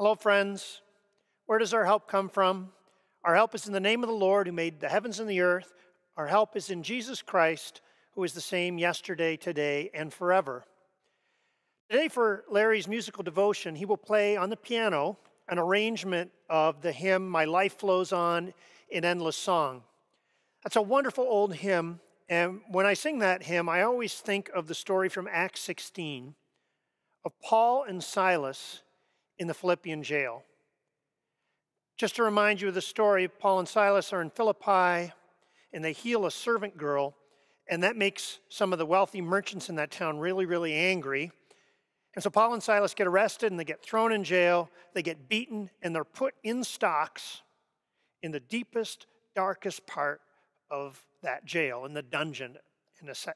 Hello, friends. Where does our help come from? Our help is in the name of the Lord who made the heavens and the earth. Our help is in Jesus Christ, who is the same yesterday, today, and forever. Today, for Larry's musical devotion, he will play on the piano an arrangement of the hymn, My Life Flows On in Endless Song. That's a wonderful old hymn, and when I sing that hymn, I always think of the story from Acts 16 of Paul and Silas in the Philippian jail. Just to remind you of the story, Paul and Silas are in Philippi and they heal a servant girl, and that makes some of the wealthy merchants in that town really, really angry. And so Paul and Silas get arrested and they get thrown in jail, they get beaten, and they're put in stocks in the deepest, darkest part of that jail, in the dungeon,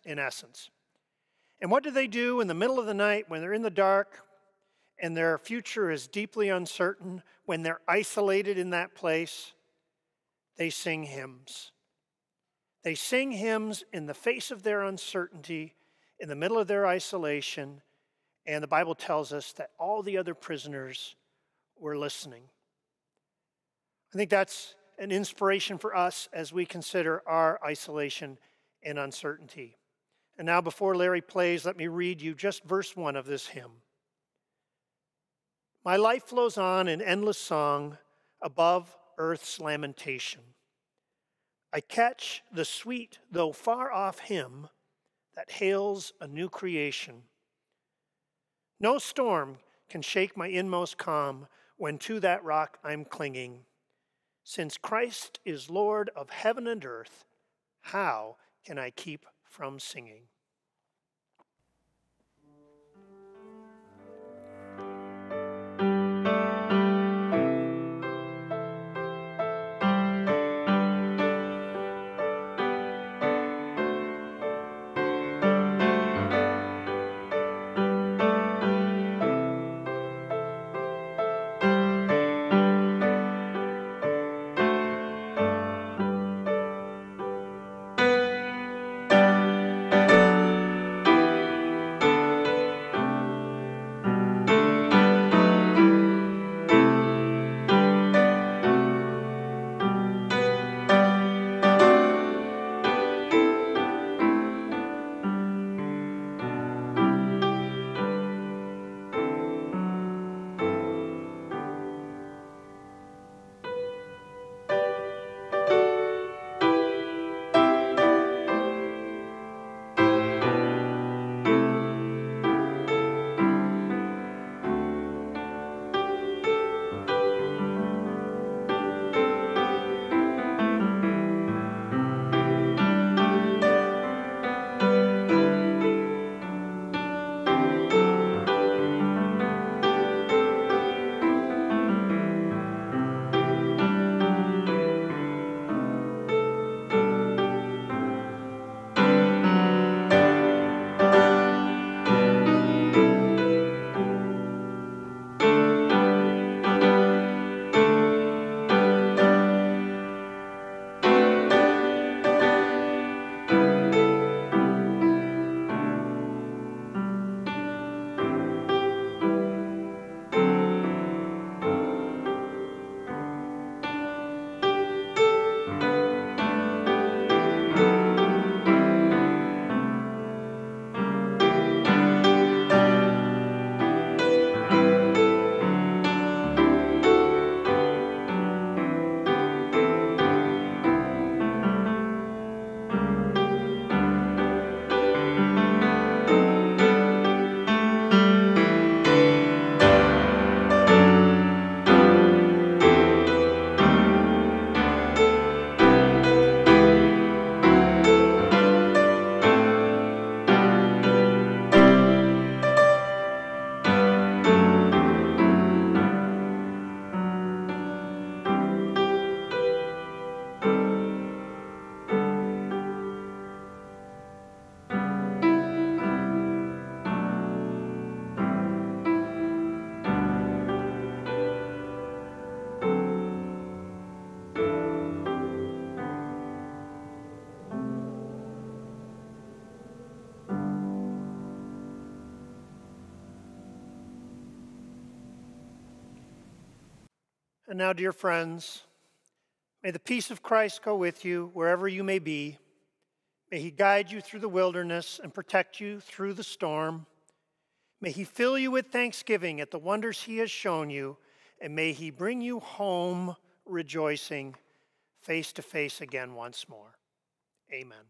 in, essence. And what do they do in the middle of the night when they're in the dark, and their future is deeply uncertain, when they're isolated in that place, they sing hymns. They sing hymns in the face of their uncertainty, in the middle of their isolation, and the Bible tells us that all the other prisoners were listening. I think that's an inspiration for us as we consider our isolation and uncertainty. And now, before Larry plays, let me read you just verse one of this hymn. My life flows on in endless song above earth's lamentation. I catch the sweet, though far off hymn that hails a new creation. No storm can shake my inmost calm when to that rock I'm clinging. Since Christ is Lord of heaven and earth, how can I keep from singing? And now, dear friends, may the peace of Christ go with you wherever you may be. May he guide you through the wilderness and protect you through the storm. May he fill you with thanksgiving at the wonders he has shown you, and may he bring you home rejoicing face to face again once more. Amen.